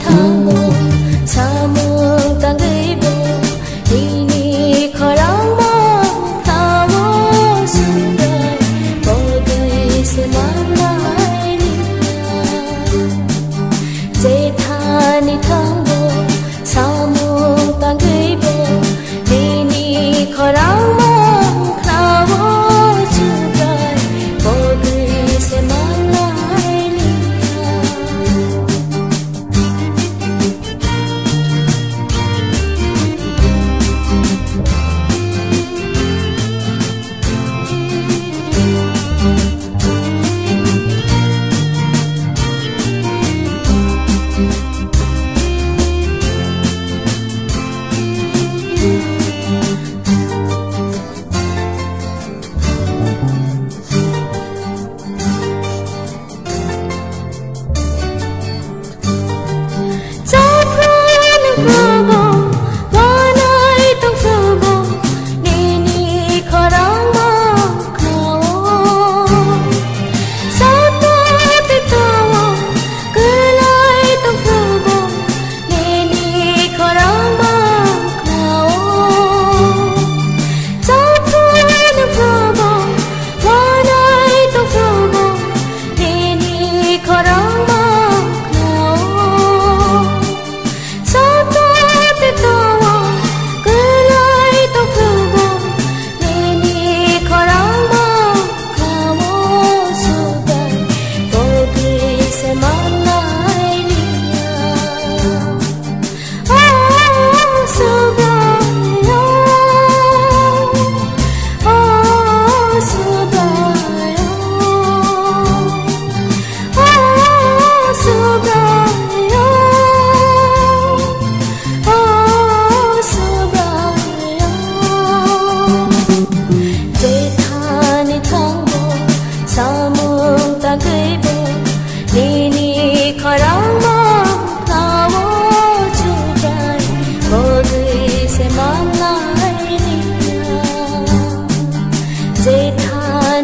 他。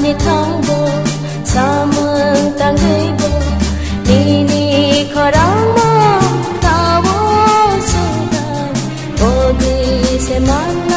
ni thong bo sa mương tang gây bo ni ni khó đau mong, ta vô sung ta vô ghi sẽ mang